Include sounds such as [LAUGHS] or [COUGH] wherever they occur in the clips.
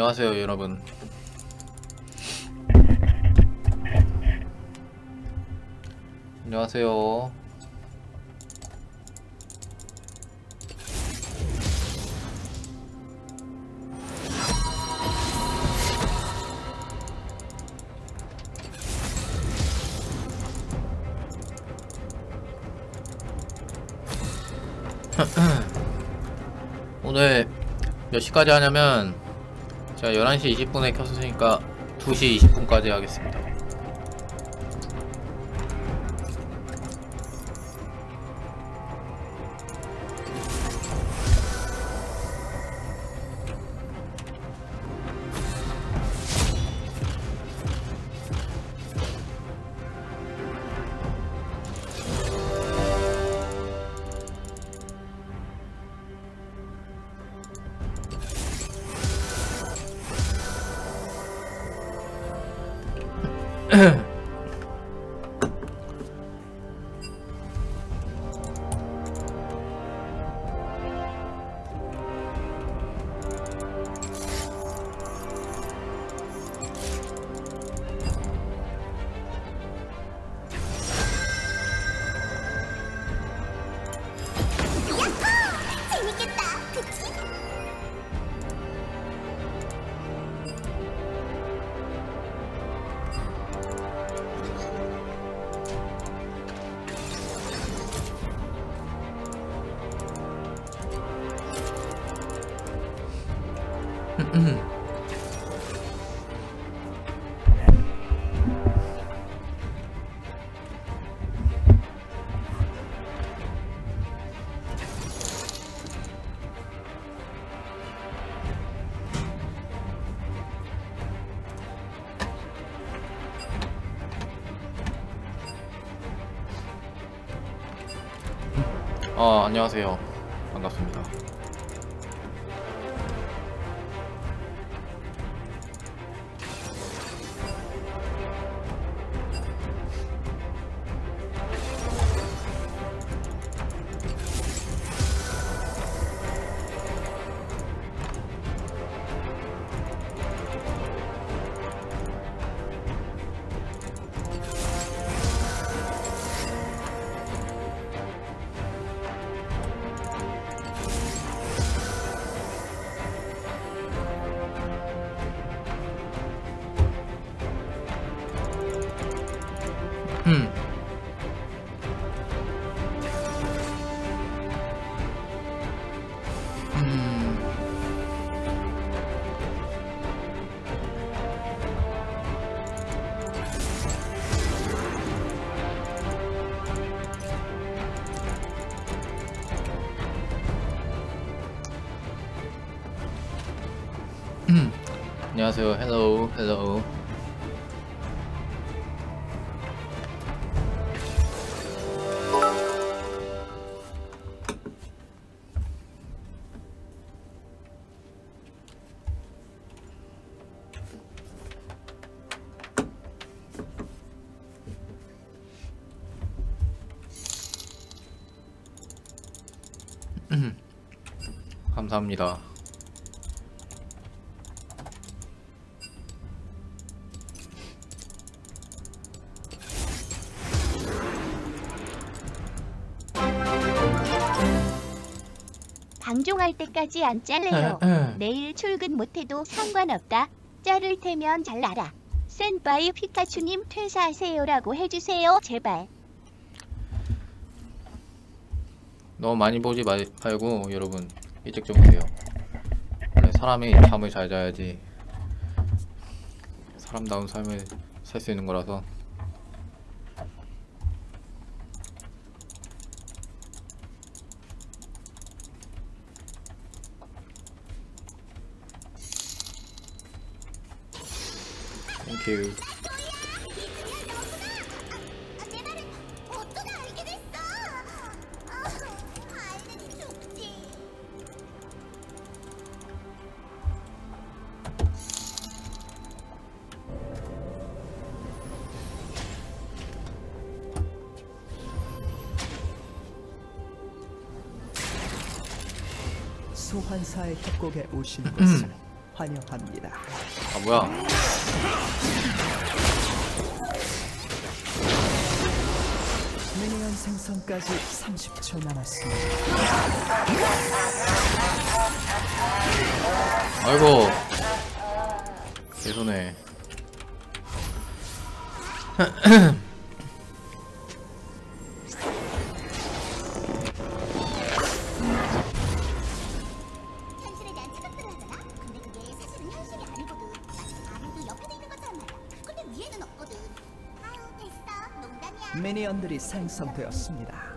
안녕하세요, 여러분. 안녕하세요. [CLEARS THROAT] 오늘 몇 시까지 하냐면 제가 11시 20분에 켰으니까 2시 20분까지 하겠습니다. 아, 안녕하세요. 안녕하세요. 헬로우. 헬로우. [LAUGHS] 감사합니다. 방종할 때까지 안 잘래요. 에, 에. 내일 출근 못해도 상관없다. 자를 테면 잘 알아. 센파이 피카츄님 퇴사하세요라고 해주세요, 제발. 너무 많이 보지 마, 말고 여러분 일찍 주무세요. 원래 사람이 잠을 잘 자야지 사람다운 삶을 살 수 있는 거라서 땡큐 내 말을 어쩌다 알게 됐어. 아, 알든이 죽지. 소환사의 협곡에 오신 것을 환영합니다. 아 뭐야 미니언 생성까지 30초 남았습니다. 아이고 현실에 [CLEARS THROAT] 미니언들이 생성되었습니다.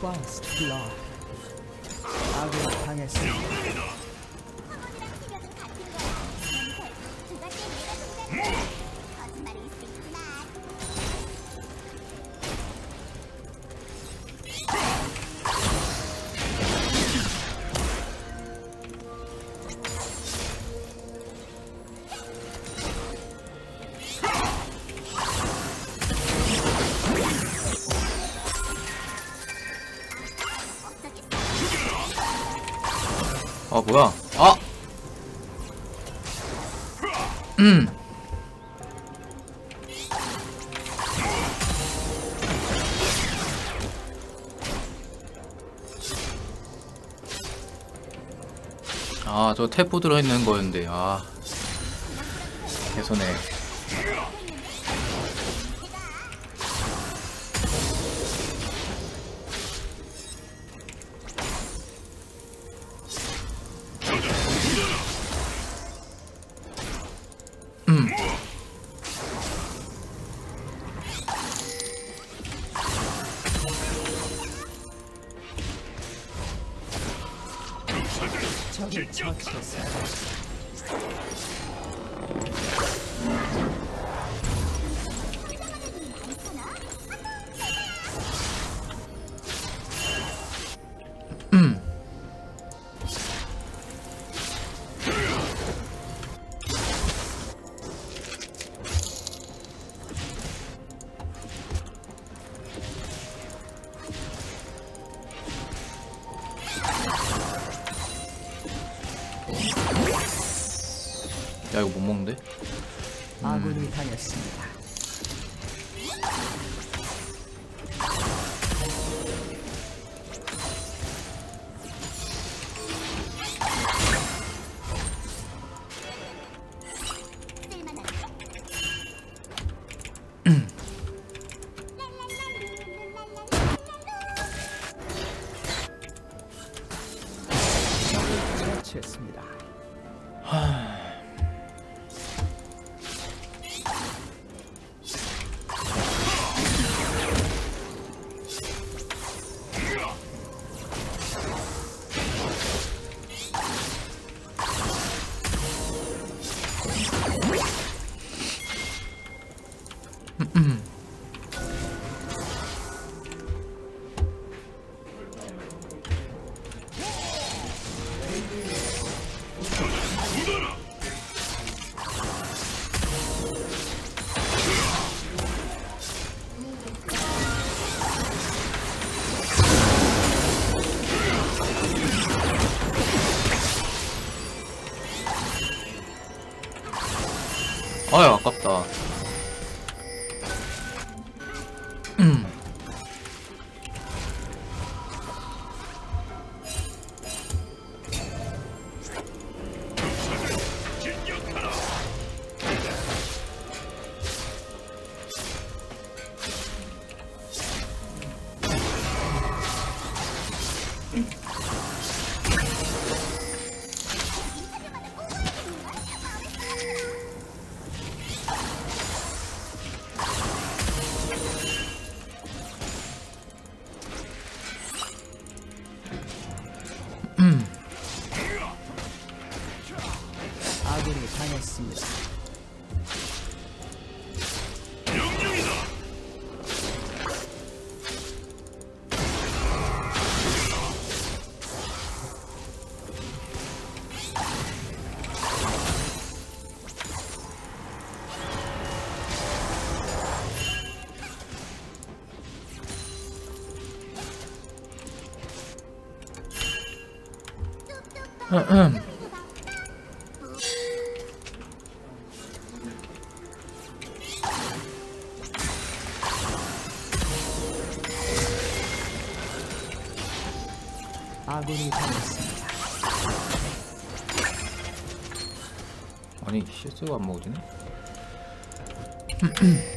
First Blood 아군이 당했습니다. 아, 저 태포 들어있는 거였는데, 아. 개손해. 이거 못 먹는데? 아군이 처치했습니다. 아깝다. 아군이 당했습니다. 아니 실수가 안 먹어지네. 음, 음.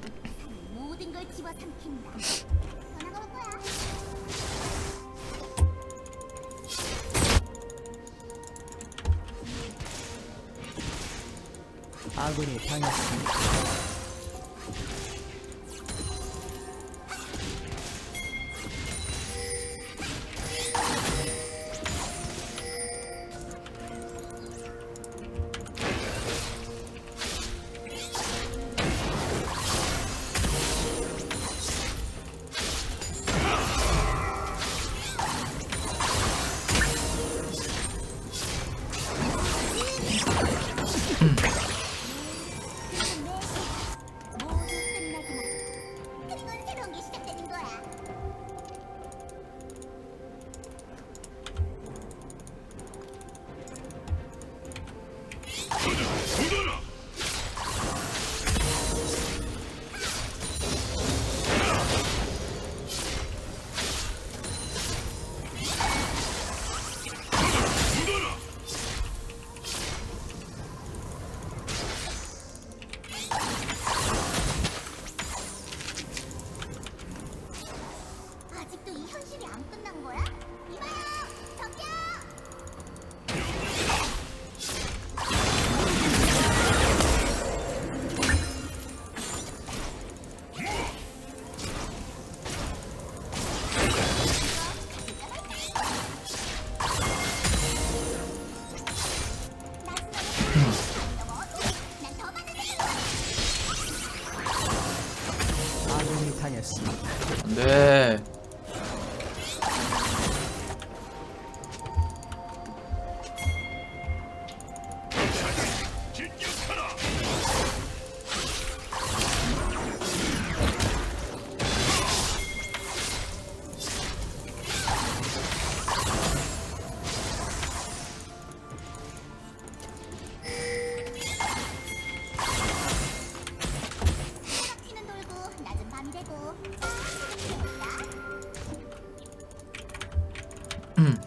음.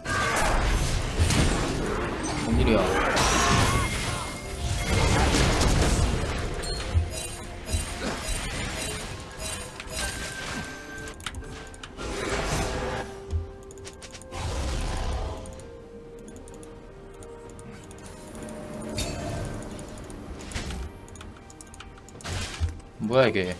응. 일이야 뭐야 이게?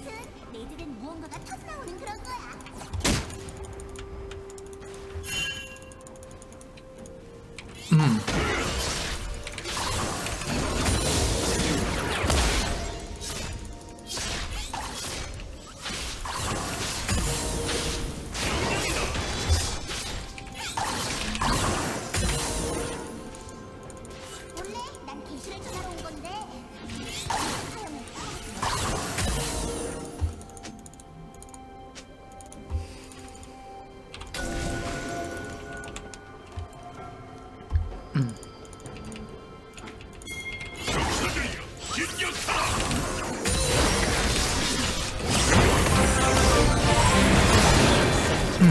난 기술을 찾아러 온 건데.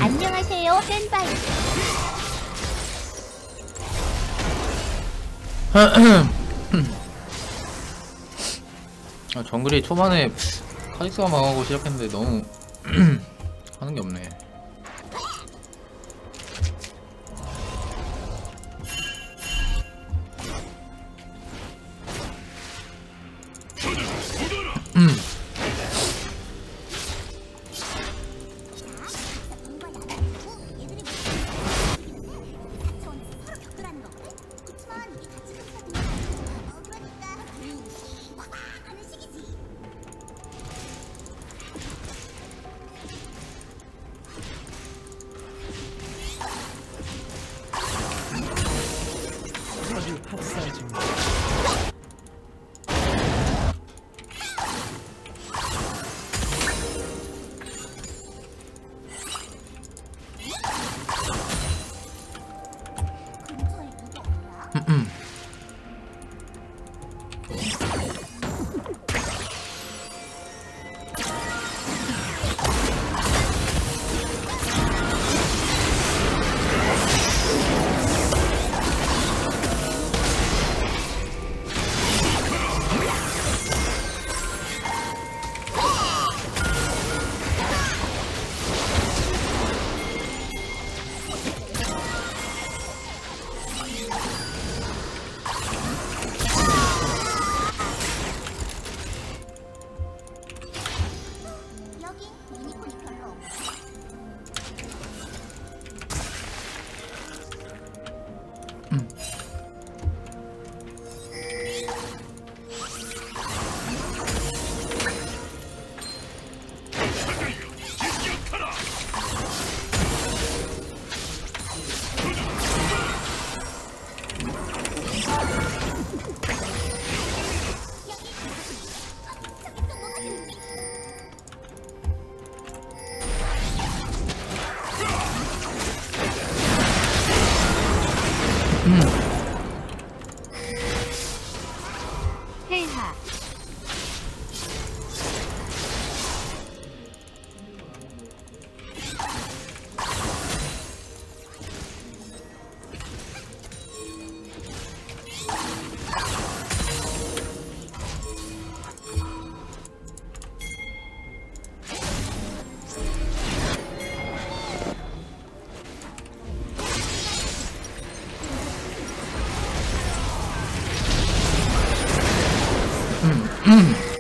안녕하세요, 팬바이. [CLEARS THROAT] 아, 정글이 초반에 카직스가 망하고 시작했는데 너무 [CLEARS THROAT] 하는 게 없네. 음. 嗯。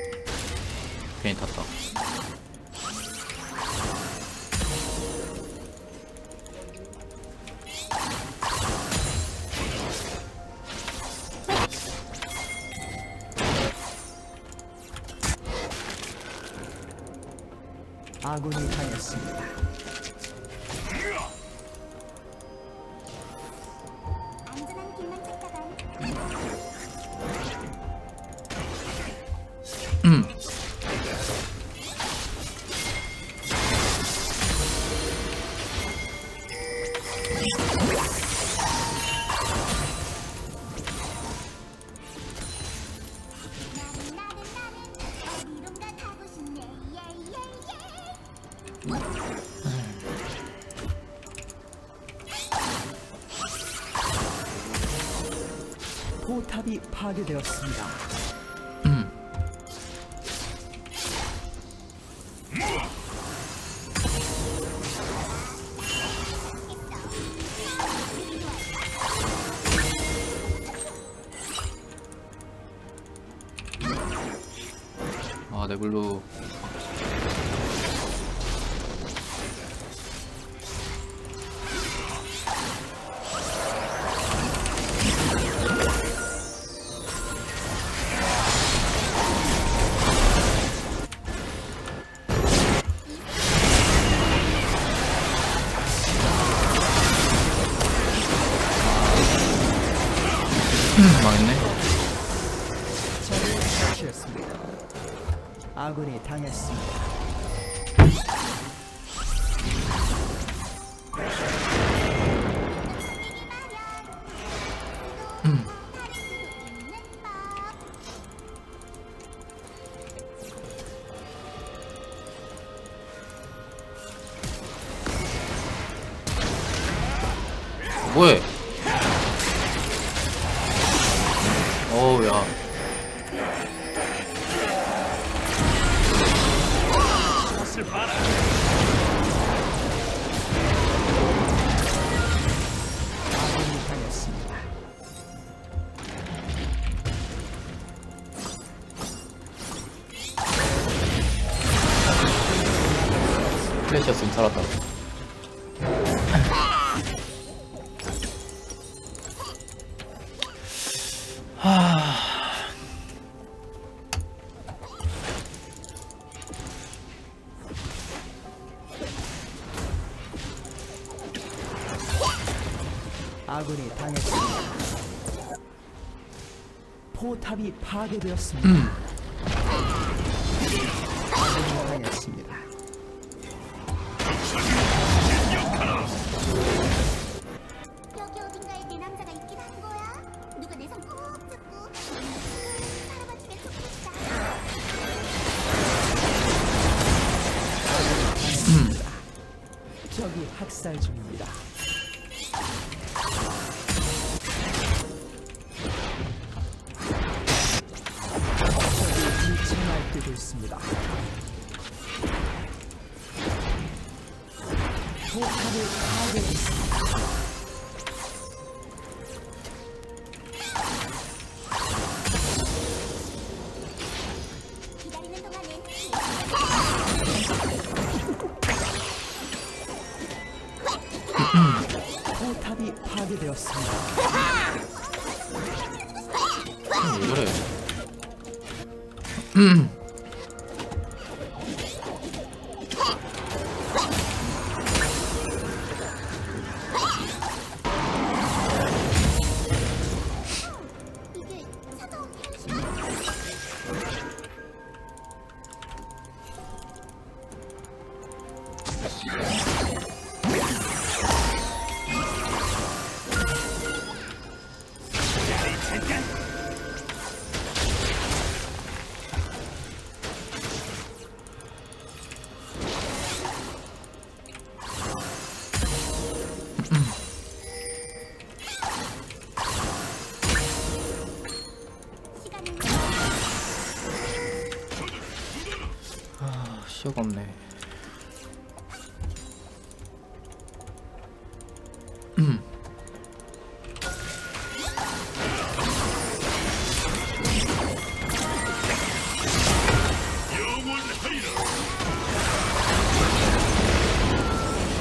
음. 포탑이 파괴되었습니다. 망했네. 아군이 당했습니다. 플래시였으면 살았다 아군이 당했습니다. 포탑이 파괴되었습니다. 아 학살 중입니다.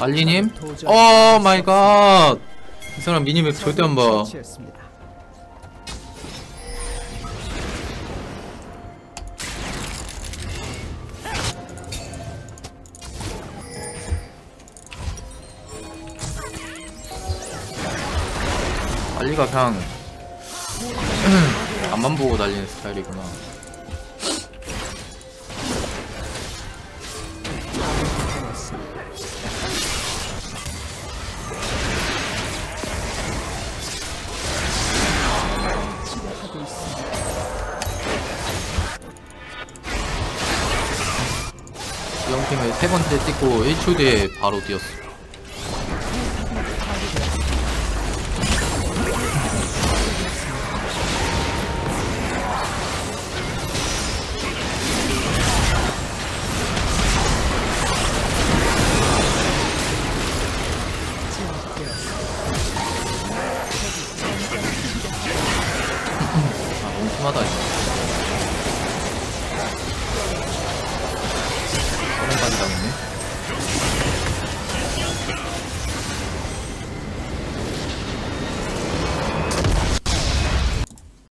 알리님? 오 마이 갓! 이 사람 미니맵 절대 안 봐. 알리가 그냥 앞만 보고 달리는 스타일이구나. 영팀에 세 번째 찍고 1초 뒤에 바로 뛰었어.